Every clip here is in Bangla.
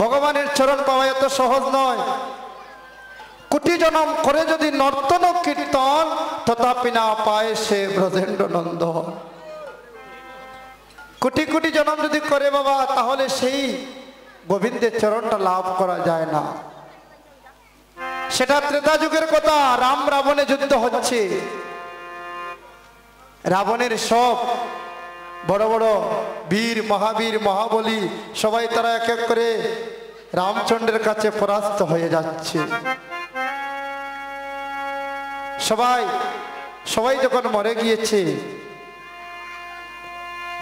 ভগবানের চরণ পাওয়া এত সহজ নয়। কোটি জনম করে যদি নর্তন কীর্তন, তথাপি না পায় সে ব্রজেন্দ্র নন্দ কোটি কোটি জনম যদি করে বাবা, তাহলে সেই গোবিন্দের চরণটা লাভ করা যায় না। সেটা ত্রেতা যুগের কথা, রাম রাবণে যুদ্ধ হচ্ছে। রাবণের সব বড় বড় বীর, মহাবীর, মহাবলী, সবাই তারা এক এক করে রামচন্দ্রের কাছে পরাস্ত হয়ে যাচ্ছে। সবাই সবাই যখন মরে গিয়েছে,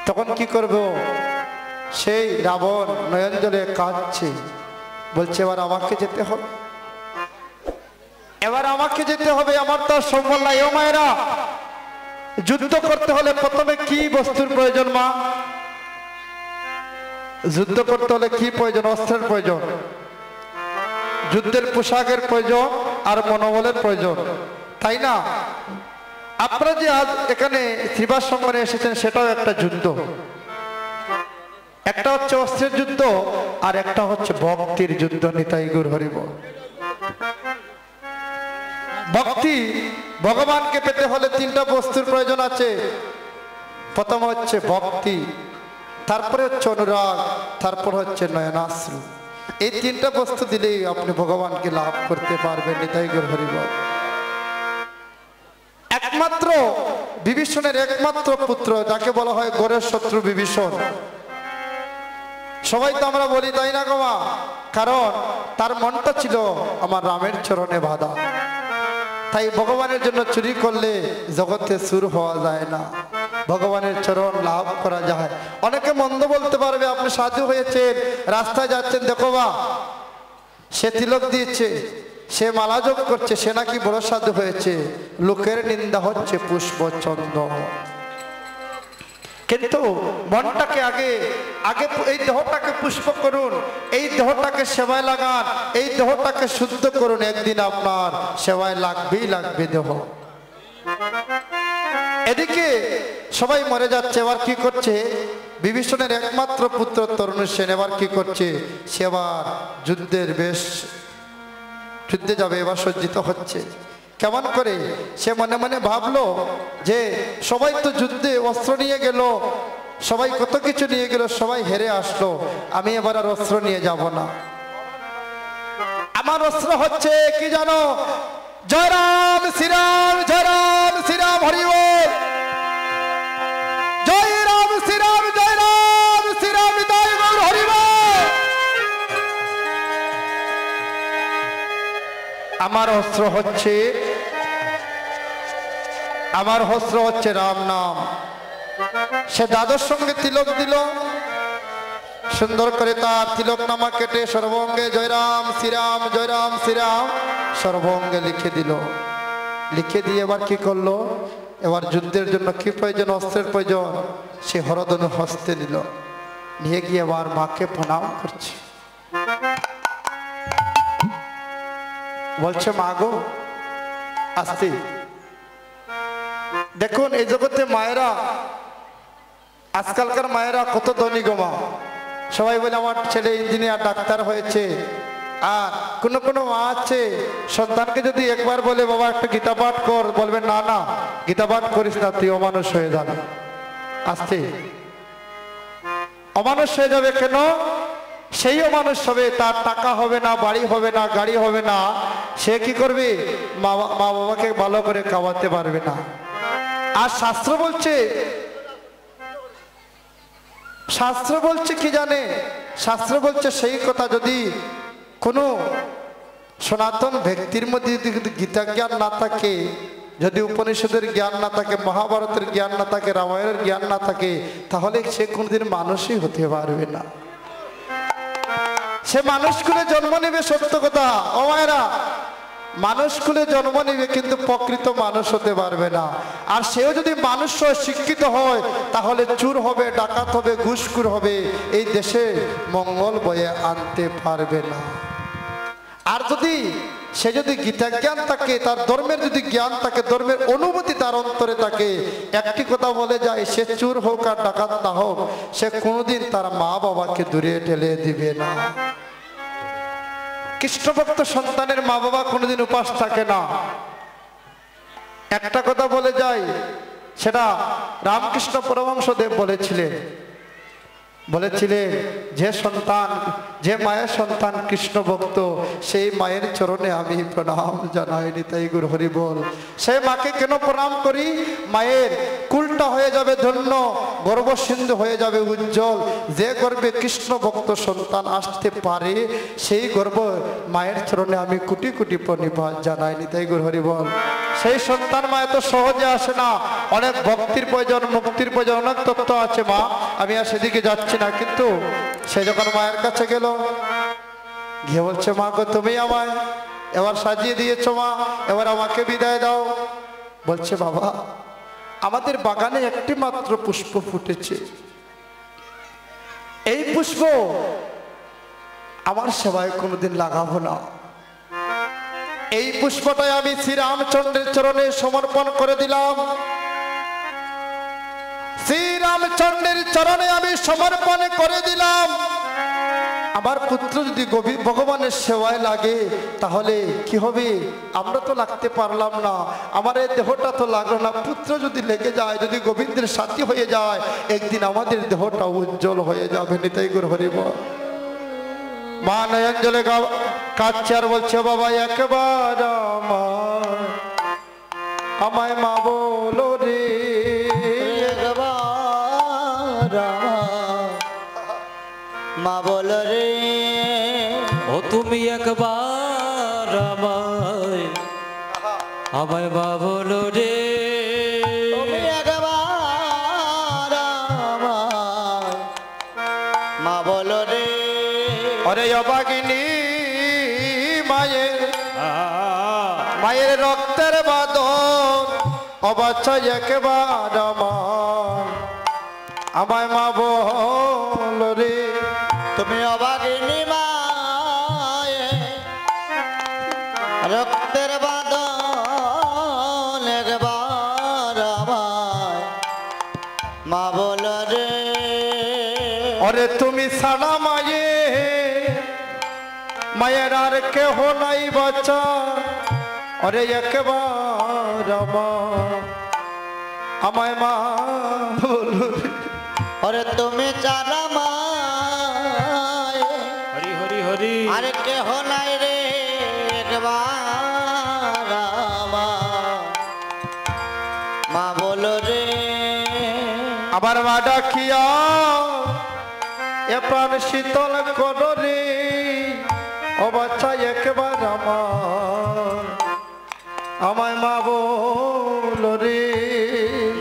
তখন কি করব? সেই রাবণ নয়নজলে কাঁদছে। বলছে, এবার আমাকে যেতে হবে। এবার আমাকে যেতে হবে, আমার তো সম্বল নাই। ও মায়েরা যুদ্ধ করতে হলে প্রথমে কি বস্তুর প্রয়োজন, মা? যুদ্ধ করতে হলে কি প্রয়োজন? অস্ত্রের প্রয়োজন। যুদ্ধের পোশাকের প্রয়োজন আর মনোবলের প্রয়োজন। তাই না? আপনারা যে আজ এখানে শ্রীবাস সম্মানে এসেছেন, সেটাও একটা যুদ্ধ। একটা হচ্ছে অস্ত্রের যুদ্ধ আর একটা হচ্ছে ভক্তির যুদ্ধ, নিতাই গুর হরিব ভক্তি ভগবানকে পেতে হলে তিনটা বস্তুর প্রয়োজন আছে। প্রথম হচ্ছে ভক্তি, তারপরে হচ্ছে অনুরাগ, তারপর হচ্ছে নয়নাশ্রু। এই তিনটা বস্তু দিলেই আপনি ভগবানকে লাভ করতে পারবেন, নিতাই গুর হরিব একমাত্র বিভীষণের একমাত্র পুত্র, যাকে বলা হয় গড়ের শত্রু বিভীষণ। সবাই তো আমরা বলি, তাই না গোমা কারণ তার মনটা ছিল আমার রামের চরণে বাধা। তাই ভগবানের জন্য চুরি করলে জগতে সুর হওয়া যায় না। ভগবানের চরণ লাভ করা যায়। অনেকে মন্দ বলতে পারবে, আপনি সাধু হয়েছেন, রাস্তায় যাচ্ছেন, দেখো বা, সে তিলক দিয়েছে, সে মালা যোগ করছে, সে নাকি বড় সাধু হয়েছে, লোকের নিন্দা হচ্ছে পুষ্পচন্দ কিন্তু মনটাকে আগে আগে এই দেহটাকে পুষ্প করুন, এই দেহটাকে সেবায় লাগান, এই দেহটাকে শুদ্ধ করুন একদিন আপনার, সেবায় লাগবেই লাগবে দেহ। এদিকে সবাই মরে যাচ্ছে, এবার কি করছে? বিভীষণের একমাত্র পুত্র তরুণ সেন, এবার কি করছে? সেবার যুদ্ধের বেশ, যুদ্ধে যাবে, এবার সজ্জিত হচ্ছে। কেমন করে? সে মনে মনে ভাবলো যে সবাই তো যুদ্ধে অস্ত্র নিয়ে গেল, সবাই কত কিছু নিয়ে গেল, সবাই হেরে আসলো। আমি এবার আর অস্ত্র নিয়ে যাব না। আমার অস্ত্র হচ্ছে কি জানো? জয়রাম শ্রীরাম জয় রাম শ্রীরাম হরি বল। জয় রাম শ্রীরাম জয় রাম শ্রীরাম জয় হরি আমার অস্ত্র হচ্ছে আমার অস্ত্র হচ্ছে রাম নাম। সে দাদর সঙ্গে তিলক দিল। সুন্দর করে তার তিলক নামা কেটে সর্বঙ্গে জয়রাম, শ্রীরাম জয়রাম, শ্রীরাম সর্বঙ্গে লিখে দিল। লিখে দিয়ে এবার কি করল? এবার যুদ্ধের জন্য কি প্রয়োজন? অস্ত্রের প্রয়োজন? সে হরদনু হস্তে নিল নিয়ে গিয়ে এবার মাকে প্রণাম করছে। বলছে, মা গো, আসতে। দেখুন, এই জগতে মায়েরা, আজকালকার মায়েরা কত ধনী গো মা। সবাই বলে, আমার ছেলে ইঞ্জিনিয়ার, ডাক্তার হয়েছে। আর কোন কোন মা আছে, সন্তানকে যদি একবার বলে, বাবা, একটা গীতা পাঠ কর বলবে না না, গীতা পাঠ করিস না, তুই অমানুষ হয়ে যাবে। আসতে অমানুষ হয়ে যাবে কেন? সেই অমানুষ হবে, তার টাকা হবে না, বাড়ি হবে না, গাড়ি হবে না। সে কি করবে? মা বাবাকে ভালো করে খাওয়াতে পারবে না। আর শাস্ত্র বলছে শাস্ত্র বলছে কি জানে? শাস্ত্র বলছে সেই কথা যদি কোনো সনাতন ব্যক্তির মধ্যে যদি গীতা জ্ঞান না থাকে, যদি উপনিষদের জ্ঞান না থাকে, মহাভারতের জ্ঞান না থাকে, রামায়ণের জ্ঞান না থাকে, তাহলে সে কোনোদিন মানুষই হতে পারবে না। সে মানুষ কুলে জন্ম নেবে সত্য কথা। ও মায়েরা মানুষ কুলে জন্ম নেবে কিন্তু প্রকৃত মানুষ হতে পারবে না। আর সেও যদি মানুষ শিক্ষিত হয়, তাহলে চুর হবে, ডাকাত হবে, ঘুষখুর হবে, এই দেশে মঙ্গল বয়ে আনতে পারবে না। আর যদি সে যদি গীতা জ্ঞান থাকে, তার ধর্মের যদি জ্ঞান থাকে, ধর্মের অনুভূতি তার অন্তরে থাকে, একটি কথা বলে যায়, সে চুর হোক আর ডাকাত না হোক, সে কোনোদিন তার মা বাবাকে দূরে ঠেলে দিবে না। কৃষ্ণভক্ত সন্তানের মা বাবা কোনোদিন উপাস থাকে না। একটা কথা বলে যাই, সেটা রামকৃষ্ণ পরমহংসদেব বলেছিলেন। বলেছিলেন, যে সন্তান, যে মায়ের সন্তান কৃষ্ণ ভক্ত সেই মায়ের চরণে আমি প্রণাম জানাই নিতাই গুরু হরি বল। সেই মাকে কেন প্রণাম করি? মায়ের কুলটা হয়ে যাবে ধন্য, গর্বসিন্ধু হয়ে যাবে উজ্জ্বল। যে গর্বে কৃষ্ণ ভক্ত সন্তান আসতে পারে, সেই গর্ব মায়ের চরণে আমি কোটি কোটি প্রণিপাত জানাই নিতাই গুরু হরি বল। সেই সন্তান মা এত সহজে আসে না, অনেক ভক্তির প্রয়োজন, মুক্তির প্রয়োজন, অনেক তত্ত্ব আছে মা, আমি আর সেদিকে যাচ্ছি না, কিন্তু সে যখন মায়ের কাছে গেল, গিয়ে বলছে, মা গো, তুমি আমায় এবার সাজিয়ে দিয়েছ মা, এবার আমাকে বিদায় দাও। বলছে, বাবা আমাদের বাগানে একটি মাত্র পুষ্প ফুটেছে। এই পুষ্প আমার সেবায় কোনোদিন লাগাবো না। এই পুষ্পটাই আমি শ্রীরামচন্দ্রের চরণে সমর্পণ করে দিলাম। শ্রীরামচন্দ্রের চরণে আমি সমর্পণ করে দিলাম। আমার পুত্র যদি ভগবানের সেবায় লাগে, তাহলে কি হবে? আমরা তো লাগতে পারলাম না। আমার এই দেহটা তো লাগল না। পুত্র যদি লেগে যায়, যদি গোবিন্দের সাথী হয়ে যায়, একদিন আমাদের দেহটা উজ্জ্বল হয়ে যাবে। নিতাই গুরু হরিব মা নয়ঞ্জলে কাচ্ছে আর বলছে, বাবা, একবার আমায় মা বলো একবার আমায় আমায় বাবলো রে। তুমি একবার মা বল রে। অরে অবাগিনী মায়ের মায়ের রক্তের বাদন অবাচ্ছায় একবার আমার আমায় মা বল অরে তুমি সানা মায়ে মায়ের আর কেহ নাই বাচ্চা অরে একবার আমায় মা বলো। ওরে তুমি চারা মা হরি হরি হরি। আর কেহ নাই রে একবার মা বলো রে আবার মা ডাকিয়া এ প্রাণ শীতল করো রে ও বাচ্চা একবার আমার। আমায় মা বলো রে।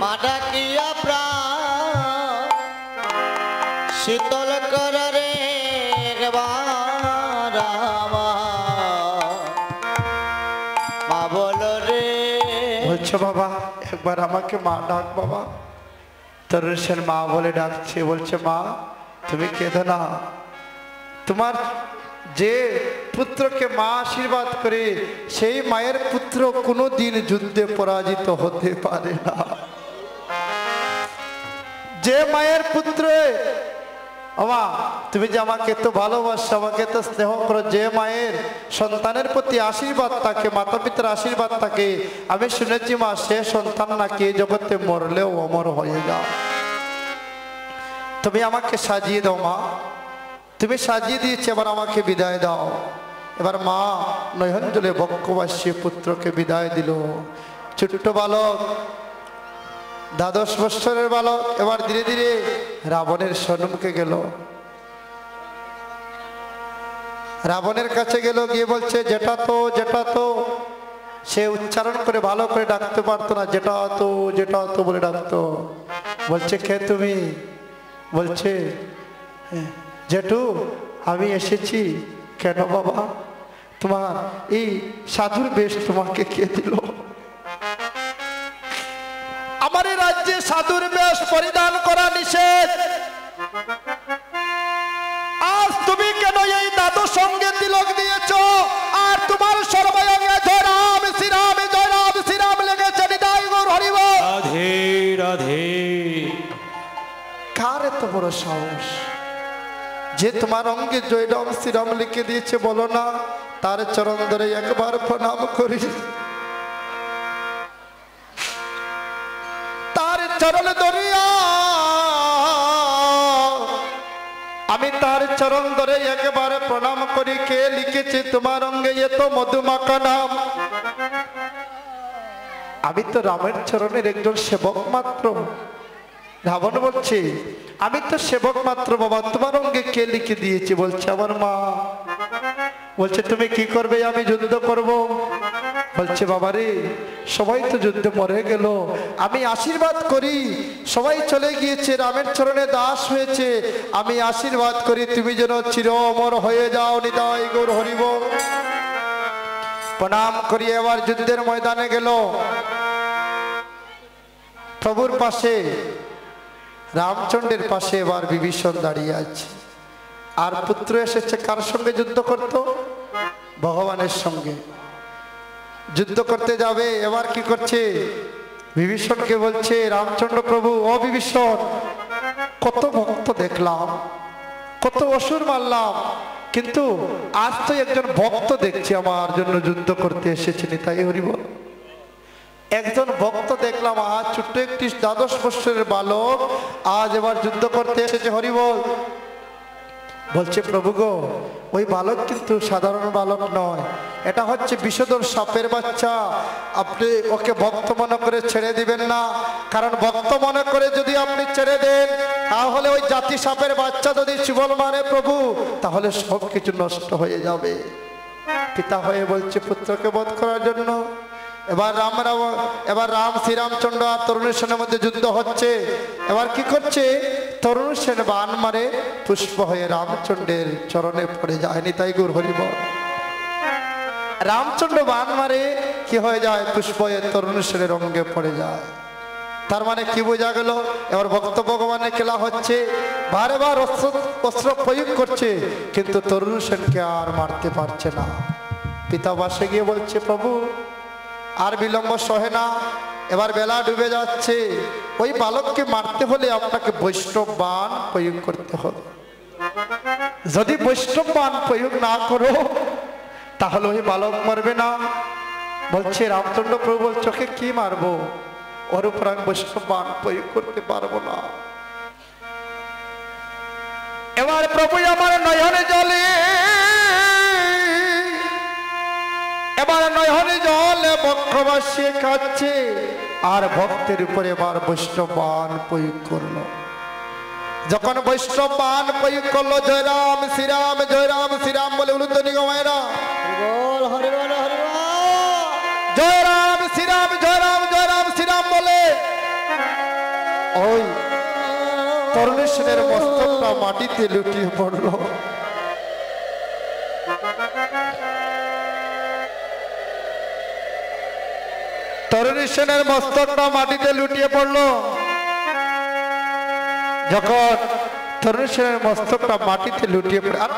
মা ডাকিয়া প্রাণ শীতল কর রে একবার মা বলো রে। বলছো বাবা একবার আমাকে মা ডাক বাবা। তরুণ সেন মা বলে ডাকছে। বলছে মা তুমি কেঁদো না। তোমার যে পুত্রকে মা আশীর্বাদ করে, সেই মায়ের পুত্র কোনো দিন যুদ্ধে পরাজিত হতে পারে না। যে মায়ের পুত্র আমা তুমি যে আমাকে এত ভালোবাসো আমাকে এত স্নেহ করো, যে মায়ের সন্তানের প্রতি আশীর্বাদ থাকে মাতা পিতার আশীর্বাদ থাকে, আমি শুনেছি মা, সে সন্তান নাকি জগতে মরলেও অমর হয়ে যায় তুমি আমাকে সাজিয়ে দাও, মা। তুমি সাজিয়ে দিয়েছি, এবার আমাকে বিদায় দাও। এবার মা নয়ঞ্জলে বক্ষবাসী পুত্রকে বিদায় দিল। ছোট্ট বালক, দ্বাদশ বৎসরের বালক, এবার ধীরে ধীরে রাবণের সন্মুখে গেল। রাবণের কাছে গেল, গিয়ে বলছে, যেটা তো যেটা তো। সে উচ্চারণ করে ভালো করে ডাকতে পারতো না, যেটা তো যেটা তো, বলে ডাকতো। বলছে, কে তুমি? বলছে "হ্যাঁ, জেঠু আমি এসেছি। কেন বাবা? তোমার এই সাধুর বেশ তোমাকে কে দিল? আমার এই রাজ্যে সাধুর বেশ পরিধান করা নিষেধ। আজ তুমি কেন এই দাদু সঙ্গে তিলক বড় সাহস। যে তোমার অঙ্গে জয় রাম শ্রীরাম লিখে দিয়েছে, বলো না, তার চরণ ধরে একবার প্রণাম করি। তার চরণ ধরিয়া, আমি তার চরণ ধরে একবার প্রণাম করি, কে লিখেছে তোমার অঙ্গে এত মধুমাকা নাম? আমি তো রামের চরণের একজন সেবক মাত্র। রাবণ বলছে, আমি তো সেবক মাত্র বাবা, তোমার অঙ্গে কে লিখে দিয়েছে? বলছে, আমার মা। বলছে, তুমি কি করবে? আমি যুদ্ধ করব। বলছে বাবা রে সবাই তো যুদ্ধ মরে গেল। আমি আশীর্বাদ করি, সবাই চলে গিয়েছে, রামের চরণে দাস হয়েছে। আমি আশীর্বাদ করি, তুমি যেন চির অমর হয়ে যাও, নিতাই গৌর হরিব। প্রণাম করি, এবার যুদ্ধের ময়দানে গেল। প্রভুর পাশে রামচন্দ্রের পাশে এবার বিভীষণ দাঁড়িয়ে আছে। আর পুত্র এসেছে কার সঙ্গে যুদ্ধ করত? ভগবানের সঙ্গে। যুদ্ধ করতে যাবে, এবার কি করছে? বিভীষণকে বলছে, রামচন্দ্র প্রভু, ও বিভীষণ, কত ভক্ত দেখলাম, কত অসুর মারলাম, কিন্তু আজ তো একজন ভক্ত দেখছি, আমার জন্য যুদ্ধ করতে এসেছেন তাই হরিবল। একজন ভক্ত দেখলাম, আজ ছোট্ট একটি দ্বাদশ বৎসরের বালক, আজ এবার যুদ্ধ করতে এসেছে হরিবল। বলছে, প্রভু গো, ওই বালক কিন্তু সাধারণ বালক নয়। এটা হচ্ছে বিষধর সাপের বাচ্চা। আপনি ওকে ভক্ত মনে করে ছেড়ে দিবেন না। কারণ ভক্ত মনে করে যদি আপনি ছেড়ে দেন, তাহলে ওই জাতি সাপের বাচ্চা যদি চিবল মানে প্রভু, তাহলে সব কিছু নষ্ট হয়ে যাবে। পিতা হয়ে বলছে, পুত্রকে বধ করার জন্য এবার রাম রাম, এবার রাম শ্রীরামচন্দ্র আর তরুণের সেনের মধ্যে যুদ্ধ হচ্ছে। এবার কি করছে? তরুণ সেন বান মারে, পুষ্প হয়ে রামচন্দ্রের চরণে পড়ে যায়নি তাই গুর হরিব রামচন্দ্র বান মারে, কি হয়ে যায়? পুষ্প হয়ে তরুণ সেনের অঙ্গে পড়ে যায়। তার মানে কি বোঝা গেল? এবার ভক্ত ভগবানের খেলা হচ্ছে। বারে বার অস্ত্র অস্ত্র প্রয়োগ করছে, কিন্তু তরুণ সেনকে আর মারতে পারছে না। পিতা বাসে গিয়ে বলছে, প্রভু আর বিলম্ব সহে না। এবার বেলা ডুবে যাচ্ছে। ওই বালককে মারতে হলে আপনাকে বৈষ্ণব বান প্রয়োগ করতে হবে। যদি বৈষ্ণব বান প্রয়োগ না করো, তাহলে ওই বালক মরবে না। বলছে, রামচন্দ্র প্রভু চোখে কি মারবো? ওর উপর আমি বৈষ্ণব বান প্রয়োগ করতে পারব না। এবার প্রভু আমার নয়নে জলে এবার নয়নে জলে বক্ষবাসী খাচ্ছে আর ভক্তের উপরে এবার বৈষ্ণব বান প্রয়োগ করল। যখন বৈষ্ণব বান প্রয়োগ করল জয়রাম শ্রীরাম জয়রাম শ্রীরাম বলে উলুদ্ধনি গমায়রা জয়রাম শ্রীরাম জয়রাম জয়রাম শ্রীরাম বলে। ওই তরুণেশ্বরের মস্তকটা মাটিতে লুটিয়ে পড়ল। তরুণেশ্বরের মস্তকটা মাটিতে লুটিয়ে পড়ল। যখন তরুণেশ্বরের মস্তকটা মাটিতে লুটিয়ে পড়ে, আর!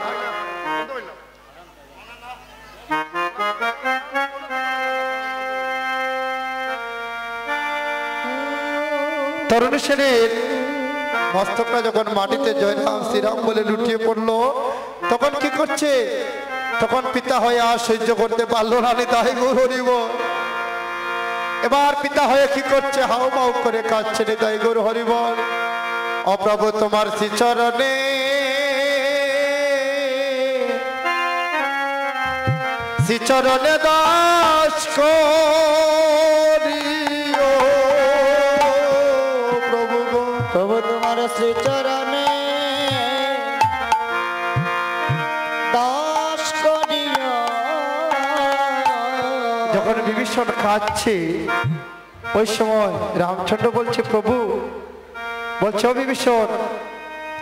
তরুণেশ্বরের মস্তকটা যখন মাটিতে জয়রাম শ্রীরাম বলে লুটিয়ে পড়ল, তখন কি করছে? তখন পিতা হয়ে আর সহ্য করতে পারল না তাই গৌরব এবার পিতা হয়ে কি করছে? হাও মাউ করে কাঁদছে হৃদয় গুরু হরিবল। অপ্রভু তোমার শ্রীচরণে শ্রীচরণে দাস যখন বিভীষণ খাচ্ছে ওই সময় রামচন্দ্র বলছে, প্রভু, বলছে, "ও বিভীষণ,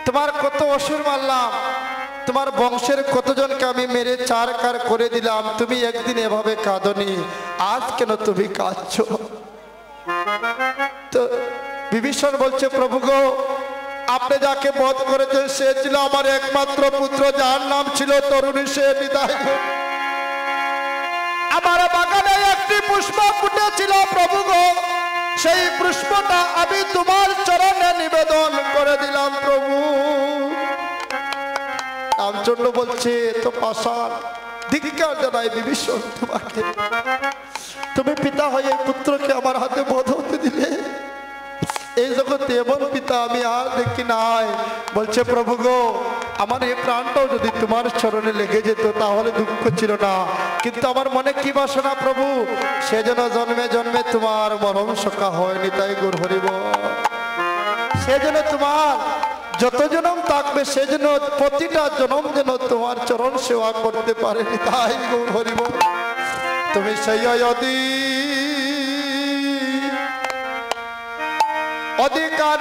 তোমার কত অসুর মারলাম, তোমার বংশের কতজনকে আমি মেরে চার কার করে দিলাম, তুমি একদিন এভাবে কাঁদনি, আজ কেন তুমি কাঁদছ তো বিভীষণ বলছে, প্রভু গো, আপনি যাকে বধ করেছেন, সে ছিল আমার একমাত্র পুত্র, যার নাম ছিল তরুণী, সে গো। আমার বাগানে একটি পুষ্প ফুটেছিল, প্রভু গো। সেই পুষ্পটা আমি তোমার চরণে নিবেদন করে দিলাম, প্রভু। রামচন্দ্র বলছে, তো পাশান ধিক্কার জানাই বিভীষণ তোমাকে। তুমি পিতা হয়ে পুত্রকে আমার হাতে বধ হতে দিলে। এই জগতে এমন পিতা আমি আর দেখি নাই। বলছে, প্রভু গো আমার এই প্রাণটাও যদি তোমার চরণে লেগে যেত, তাহলে দুঃখ ছিল না। কিন্তু আমার মনে কি বাসনা প্রভু? সেজন্য জন্মে জন্মে তোমার মরম সকা হয়নি, তাই গুর হরিব সেজন্য তোমার যত জনম থাকবে সেজন্য প্রতিটা জনম যেন তোমার চরণ সেবা করতে পারেনি তাই গৌর হরিব তুমি সেই অদি অধিকার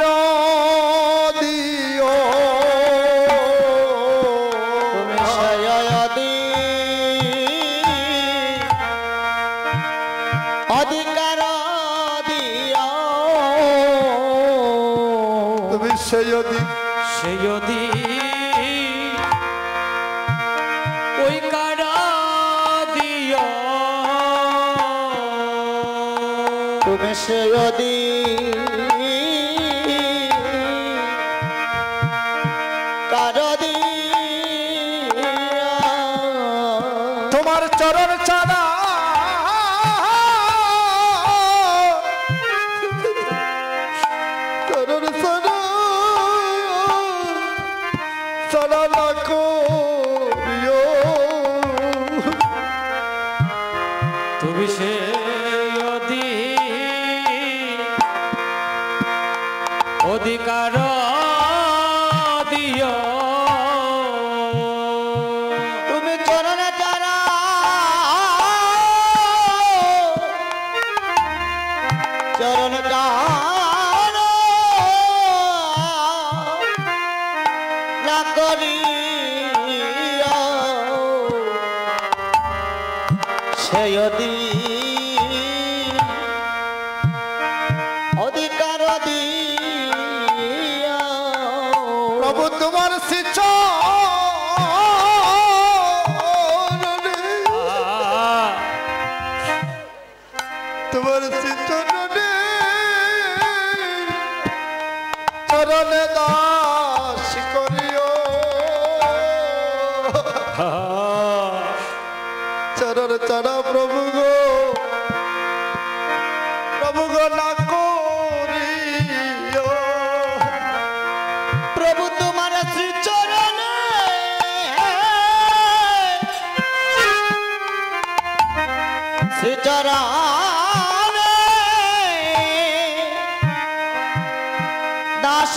তুমি যদি সে যদি ওই কারা দিও তুমি সে কার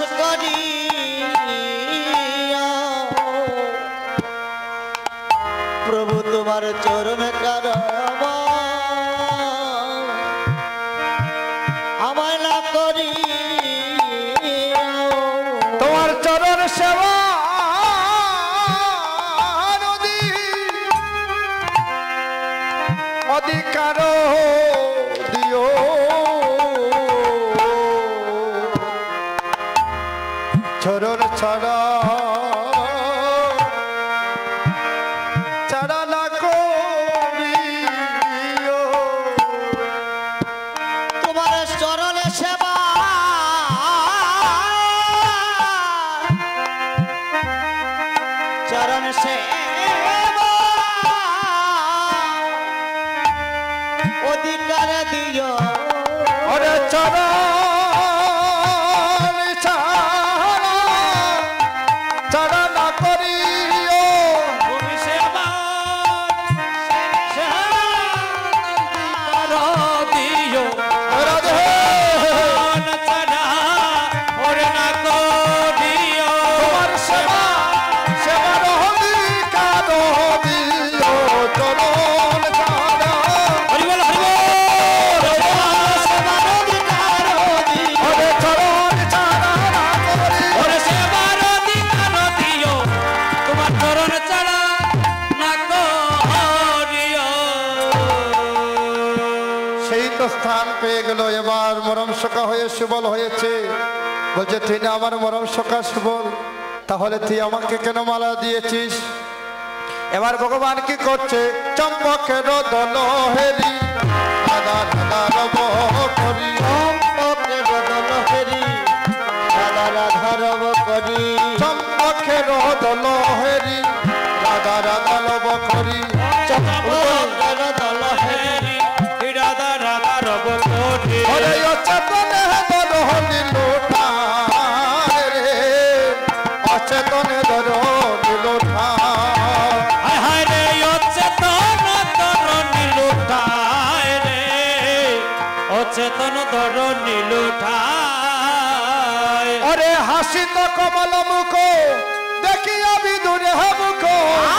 দাস করি চরণে মরম হয়ে, সুবল হয়েছে। বলছে তুই আমার মরম সকা সুবল। তাহলে তুই আমাকে কেন মালা দিয়েছিস? এবার ভগবান কি করছে? চম্পকের দল হেরি রাধা রাধা রব করি। চম্পকে বদল হেরি রাধা রাধা রব করি। চম্পকের দল হেরি রাধা রাধা রব করি। হাসিত কমল মুখ দেখিয়া বিদুরে মুখ।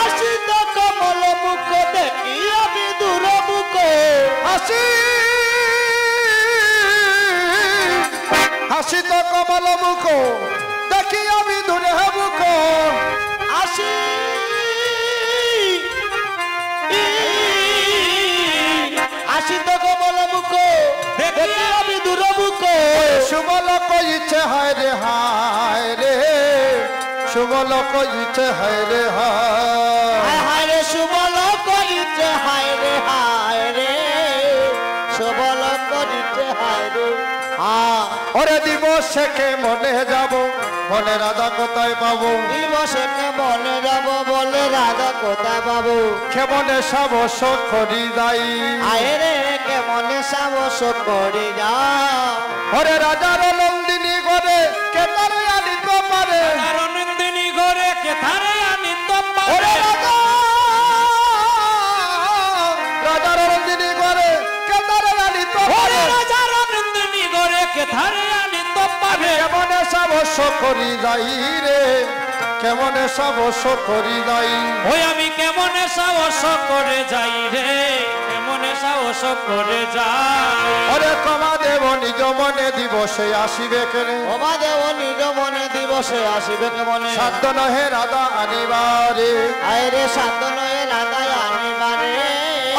আসিত কমল মুখ দেখিয়া বিদুর মুখ। হাসি হাসিত কমল মুখ দেখিয়া বিদুরে মুখ। আসি আসিত কমল মুখ দেখিয়া বিদুর মুখ। সুবল কইছে হায় রে হায়। সুবল কইছে হায় রে হায়। হায় রে সুবল করিতে হায় রে হায় রে। সুবল করিতে হায় রে ওরে দিবসে কে মনে যাব? মনে রাধা কোথায় পাবো? দিবসে মনে যাব বলে রাধা কোথা পাবো? কেমনে সাবস করি যাই আয় রে কেমনে সাবস করে যা ওরে রাজার নন্দিনী করি যাই রে কেমনে সাবস করি যাই। ওই আমি কেমনে সাহস করে যাই রে কেমনে সাহস করে যাই। ওরে কমা দেব নিজ মনে দিবসে আসিবে কেনে ওমা দেব নিজ মনে দিবসে আসিবে কেমনে? সাধ্য নহে রাধা আনিবারে। আয় রে সাত নয় রাধায় আনিবারে।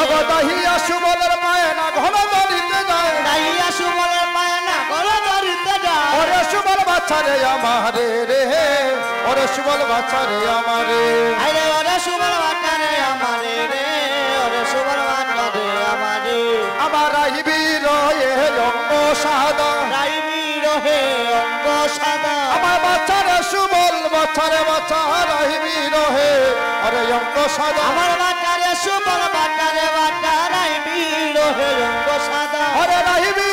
অগদাহিয়া সুবলের মায়ে না ঘন ধরিতে যায়। নাইয়া সুবলের পায় না গলে ধরিতে যায়। ওরে সুবল বাচ্চারে আমারে রে। ওরে সুবল বাচ্চারে আমারে। আরে ওরে সুবল বাটারে আমারে রে। ওরে সুবল বাটারে আমারে। আমার রাহিবি রয়ে অঙ্গ সাদা রাইবি রহে অঙ্গ সাদা আমার বাচ্চারে সুবল বাচ্চারে বাচ্চা রাহিবি রহে ওরে অঙ্গ সাদা আমার বাটারে সুবল বাটারে বাটা রাইবি রহে অঙ্গ সাদা ওরে রাহিবি